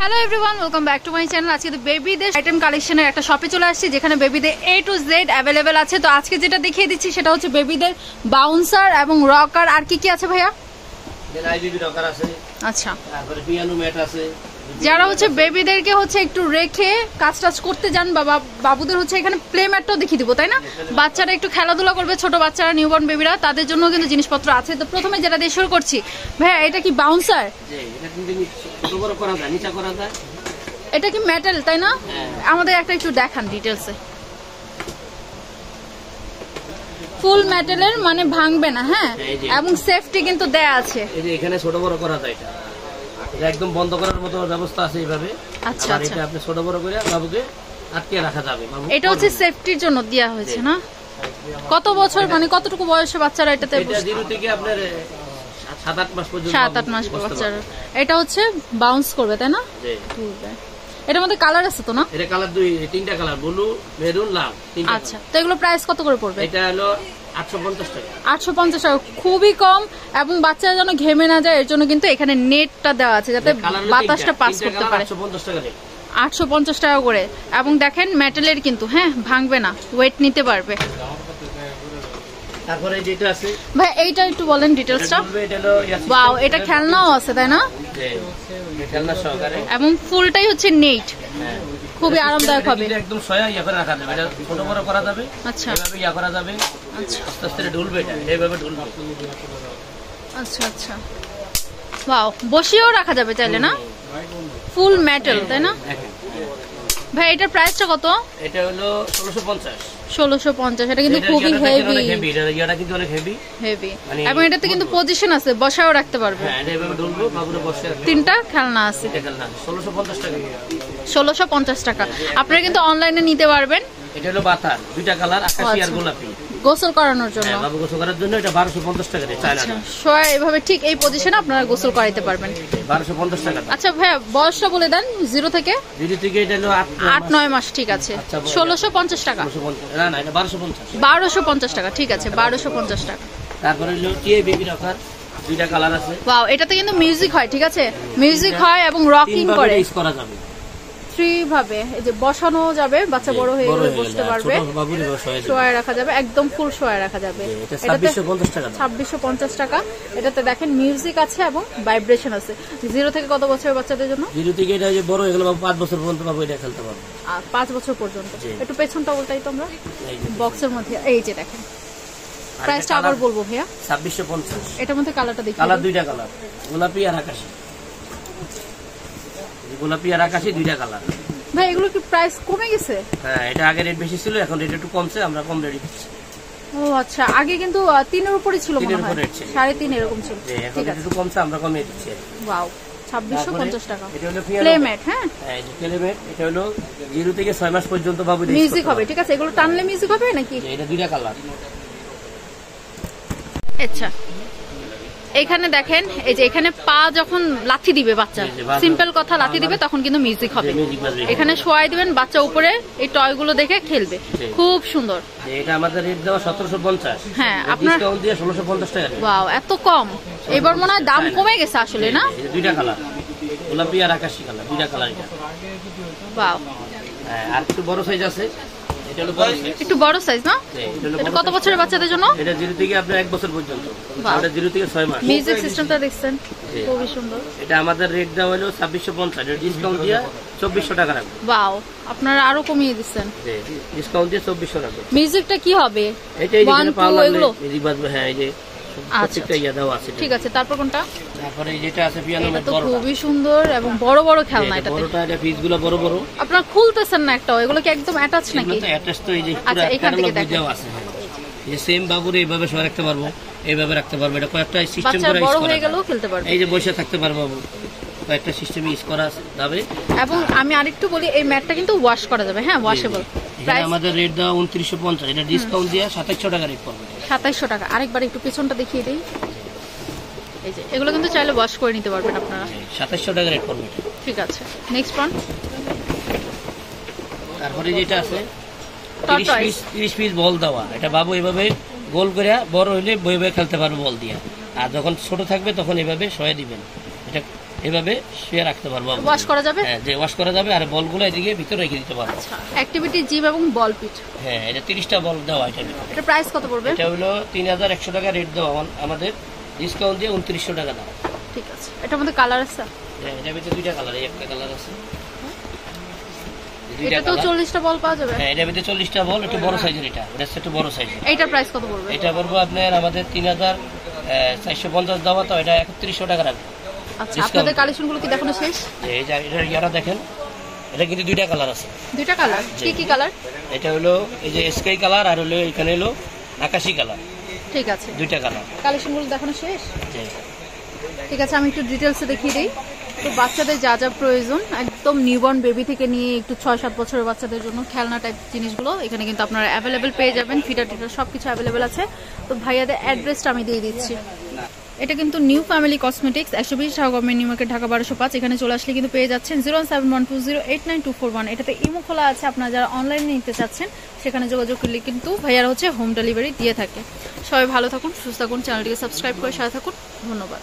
Hello everyone welcome back to my channel আজকে তো বেবিদের আইটেম কালেকশনের একটা শপে চলে আসছি যেখানে বেবিদের এ টু জেড অ্যাভেলেবেল আছে। তো আজকে যেটা দেখিয়ে দিচ্ছি সেটা হচ্ছে বেবিদের বাউন্সার এবং রকার আর কি কি আছে ভাইয়া? দেন আইবিবি রকার আছে। আচ্ছা। তারপরে পিয়ানো ম্যাট আছে। যারা হচ্ছে বেবিদেরকে হচ্ছে একটু রেখে কাজ টাজ করতে যান বা বাবুদের হচ্ছে এখানে প্লে ম্যাটটাও দেখিয়ে দিব তাই না? বাচ্চারা একটু খেলাধুলা করবে ছোট বাচ্চারা নিউবর্ন বেবিরা তাদের জন্য কিন্তু জিনিসপত্র আছে। তো প্রথমে যেটা দিয়ে শুরু করছি ভাইয়া এটা কি বাউন্সার এটা কি মেটাল তাই না? হ্যাঁ। আমাদের একটা একটু দেখান ডিটেলসে ফুল মেটালের মানে ভাঙবে না হ্যাঁ? এবং সেফটি কিন্তু দেয়া আছে। এখানে ছোট বড় করা যায় এটা। একদম বন্ধ করার মতো ব্যবস্থা আছে এইভাবে। আচ্ছা, আচ্ছা। এটা আপনি ছোট বড় করে বাবুকে আটকে রাখা যাবে। বাবু এটা হচ্ছে সেফটির জন্য দেয়া হয়েছে না? কত বছর মানে কতটুকু বয়সে বাচ্চারা এটাতে এটা জিরো থেকে আপনার সাত আট মাস পর্যন্ত সাত আট মাস বাচ্চারা। এটা হচ্ছে বাউন্স করবে তাই না? জি। এটার মধ্যে কালার আছে তো না? এটা কালার দুই তিনটা কালার ব্লু মেরুন লাল আচ্ছা। তো এগুলো প্রাইস কত করে পড়বে? এটা হলো আটশো পঞ্চাশ টাকা। খুবই কম এবং বাচ্চারা যেন ঘেমে না যায় এর জন্য কিন্তু এখানে নেটটা দেওয়া আছে যাতে বাতাসটা পাস করতে পারে। 850 টাকা রেট আটশো পঞ্চাশ টাকা করে এবং দেখেন মেটালের কিন্তু হ্যাঁ ভাঙবে না ওয়েট নিতে পারবে। তারপরে যেটা আছে ভাই এইটা একটু বলেন এটা বলবে, এটা খেলনাও আছে তাই না? খেলনা সহকারে। এবং ফুলটাই হচ্ছে নেট। হ্যাঁ। খুবই আরামদায়ক হবে। একদম সয়া ইয়া করে রাখা যাবে। এটা ছোট বড় করা যাবে। আচ্ছা। এভাবে ইয়া করা যাবে। আচ্ছা। আস্তে আস্তে ঢুলবে এটা এইভাবে ঢুলবে। আচ্ছা আচ্ছা। বাও বসিয়েও রাখা যাবে চাইলে না? ফুল মেটাল তাই না? ভাই এটার প্রাইসটা কত? এটা হলো ষোলোশো পঞ্চাশ। ষোলোশো পঞ্চাশ এটা কিন্তু খুবই হেভি হেভি এটা কিন্তু অনেক হেভি হেভি এবং এটাতে কিন্তু পজিশন আছে বসাও রাখতে পারবে। হ্যাঁ এটা এভাবে ঢুলবো বাবুরে বসে তিনটা খেলনা আছে। এটা খেলনা টাকা। ষোলোশো পঞ্চাশ টাকা। আপনারা কিন্তু অনলাইনে নিতে পারবেন। এটা হলো বাতার দুইটা কালার আকাশি আর আচ্ছা। গোলাপি। গোসল করানোর জন্য। হ্যাঁ বাবু গোসল করার জন্য এটা বারোশো পঞ্চাশ টাকা রে চায়না আচ্ছা সোয়া এভাবে ঠিক এই পজিশনে আপনারা গোসল করাইতে পারবেন। বারোশো পঞ্চাশ টাকা। আচ্ছা ভাইয়া বয়সটা বলে দেন জিরো থেকে? দিদি থেকে এটা হলো আট আট নয় মাস ঠিক আছে। আচ্ছা, বলে ষোলোশো পঞ্চাশ টাকা। না না এটা বারোশো পঞ্চাশ। বারোশো পঞ্চাশ টাকা ঠিক আছে বারোশো পঞ্চাশ টাকা। তারপরে হলো টিএ বেবি রাখার দুইটা কালার আছে। ওয়াও এটাতে কিন্তু মিউজিক হয় ঠিক আছে? মিউজিক হয় এবং রকিং করে। ইউজ করা যাবে। থ্রি ভাবে এই যে বসানো যাবে বাচ্চা বড় হয়ে গেলে বসতে পারবে। শোয়ায় রাখা যাবে একদম ফুল শোয়ায় রাখা যাবে। এটাতে ছাব্বিশশো পঞ্চাশ টাকা এটাতে দেখেন মিউজিক আছে এবং ভাইব্রেশন আছে। জিরো থেকে কত বছরের বাচ্চাদের জন্য? জিরো থেকে এটা যে বড় হয়ে গেলে পাঁচ বছর পর্যন্ত বাবু এটা খেলতে পারবে। আর পাঁচ বছর পর্যন্ত। একটু পেছনটা বলতাই তোমরা বক্সের মধ্যে এই যে দেখেন। প্রাইসটা আবার বলব ভাইয়া। ছাব্বিশশো পঞ্চাশ। এটার মধ্যে কালারটা দেখি কালার দুইটা কালার গোলাপি আর আকাশি। গোলাপি আর আকাশি দুইটা কালার। ভাই এগুলো কি প্রাইস কমে গেছে? হ্যাঁ এটা আগে রেট বেশি ছিল এখন রেট একটু কমছে আমরা কম রেট দিচ্ছি। ও আচ্ছা আগে কিন্তু তিনের উপরে ছিল মনে হয়। সাড়ে তিন এরকম ছিল। এখন ঠিক আছে। একটু কমছে আমরা কমিয়ে দিচ্ছি। ওয়াও ছাব্বিশশো পঞ্চাশ টাকা। এটা হলো পিয়ানো প্লেমেট হ্যাঁ? হ্যাঁ এই যে প্লেমেট এটা হলো জিরো থেকে ছয় মাস পর্যন্ত বাবু মিউজিক হবে ঠিক আছে? এগুলো টানলে মিউজিক হবে নাকি? এটা দুইটা কালার আচ্ছা। এখানে দেখেন এই যে এখানে পা যখন লাথি দিবে বাচ্চা সিম্পল কথা লাথি দিবে তখন কিন্তু মিউজিক হবে। এখানে। শোয়াই দিবেন বাচ্চা উপরে এই টয়গুলো দেখে খেলবে। খুব সুন্দর। এটা আমাদের রেট দেওয়া সতেরোশো পঞ্চাশ। হ্যাঁ, আপনার- ডিসকাউন্ট দিয়ে ষোলোশো পঞ্চাশ টাকা ওয়াও এত কম। এবার মনে হয় দাম কমে গেছে আসলে না? দুইটা কালার গোলাপি আর আকাশি কালার দুইটা কালার এটা। ওয়াও হ্যাঁ, আর একটু বড় সাইজ আছে। একটু বড় সাইজ না? এটা হলো এটা কত বছরের বাচ্চাদের জন্য? এটা জিরো থেকে আপনার এক বছর পর্যন্ত। এটা জিরো থেকে ছয় মাস। মিউজিক সিস্টেমটা দেখছেন? খুবই সুন্দর। এটা আমাদের রেট দেওয়া হলো ছাব্বিশশো পঞ্চাশ। ডিসকাউন্ট দিয়ে চব্বিশশো টাকা রাখব। ওয়াও আপনারা আরও কমিয়ে দিচ্ছেন। ডিসকাউন্ট দিয়ে চব্বিশশো রাখব। মিউজিকটা কি হবে? এটা এগুলো? হ্যাঁ এই যে প্রত্যেকটা ইয়া দেওয়া আছে। ঠিক আছে তারপর কোনটা? তারপরে যেটা আছে পিয়ানো এটা তো খুবই সুন্দর এবং বড় বড় খেলনা এটাতে। বড়টা এটা পিস বড় বড়। আপনারা খুলতেছেন না একটা এগুলো কি একদম অ্যাটাচ নাকি? তো অ্যাটাচ তো এই যে আচ্ছা, এখান থেকে ক্যাটালগ আছে। যে সেম বাবুরে এইভাবে সবাই রাখতে পারব এইভাবে রাখতে পারব। এটা কয়েকটা সিস্টেম করে বড় হয়ে গেলেও খেলতে পারবে। এই যে বসে থাকতে পারব বাবু কয়েকটা সিস্টেম ইউজ করা যাবে। এবং আমি আরেকটু বলি এই ম্যাটটা কিন্তু ওয়াশ করা যাবে। হ্যাঁ ওয়াশেবল এখানে আমাদের রেট দেওয়া উনত্রিশশো পঞ্চাশ। এটা ডিসকাউন্ট দিয়ে সাতাশশো টাকা রেট পড়বে। সাতাইশশো টাকা। আরেকবার একটু পেছনটা দেখিয়ে দিই। এই যে এগুলো কিন্তু চাইলে ওয়াশ করে নিতে পারবেন আপনারা। সাতাশশো টাকা রেট পড়বে ঠিক আছে। নেক্সট ওয়ান তারপরে যেটা আছে তিরিশ পিস বল দেওয়া। এটা বাবু এভাবে গোল করে বড় হইলে বই বই খেলতে পারবে বল দিয়ে। আর যখন ছোট থাকবে তখন এভাবে সয়ে দিবেন। এভাবে শুয়ে রাখতে পারব ওয়াশ করা যাবে? হ্যাঁ যে ওয়াশ করা যাবে আর বলগুলো এদিকে ভিতরে রেখে দিতে পারব। আচ্ছা অ্যাক্টিভিটি জিম এবং বল পিট হ্যাঁ এটা তিরিশটা বল দেওয়া এটা এটা প্রাইস কত পড়বে? এটা হলো তিন হাজার একশো টাকা রেট দেওয়া আমাদের ডিসকাউন্ট দিয়ে উনত্রিশশো টাকা দাম ঠিক আছে। এটার মধ্যে কালার আছে? হ্যাঁ, এটার ভিতরে দুইটা কালার এই একটা কালার আছে। বল পাওয়া যাবে? হ্যাঁ এটার ভিতরে চল্লিশটা বল একটু বড় সাইজের এটা। এটা একটু বড় সাইজের এইটার প্রাইস কত পড়বে? এটা বলব আপনার আমাদের তিন হাজার চারশো পঞ্চাশ দেওয়া তো এটা একত্রিশশো টাকা রাখবে। আচ্ছা আপনাদের কালেকশনগুলো কি দেখানো শেষ? এই যে এটার ইয়ারা দেখেন এটা কিন্তু দুইটা কালার আছে। দুইটা কালার কি কি কালার এটা হলো এই যে স্কাই কালার আর হলো এখানে হলো আকাশি কালার ঠিক আছে। দুইটা কালার কালেকশনগুলো দেখানো শেষ? ঠিক আছে আমি একটু ডিটেলসে দেখিয়ে দিই। তো বাচ্চাদের যা যা প্রয়োজন একদম নিউবর্ন বেবি থেকে নিয়ে একটু ছয় সাত বছরের বাচ্চাদের জন্য খেলনা টাইপ জিনিসগুলো এখানে কিন্তু আপনারা অ্যাভেলেবেল পেয়ে যাবেন ফিটার টিটার সব কিছু অ্যাভেলেবেল আছে। তো ভাইয়াদের অ্যাড্রেসটা আমি দিয়ে দিচ্ছি। এটা কিন্তু নিউ ফ্যামিলি কসমেটিক্স, একশো বিশ টাকা গভর্নমেন্ট নিউ মার্কেট, ঢাকা বারোশো পাঁচ, এখানে চলে আসলে কিন্তু পেয়ে যাচ্ছেন zero seven one two zero eight nine two four one এটাতে ইমো খোলা আছে, আপনারা যারা অনলাইনে নিতে চাচ্ছেন, সেখানে যোগাযোগ করলে কিন্তু ভাইয়ারা হচ্ছে হোম ডেলিভারি দিয়ে থাকে। সবাই ভালো থাকুন, সুস্থ থাকুন চ্যানেলটিকে সাবস্ক্রাইব করে সাথে থাকুন, ধন্যবাদ।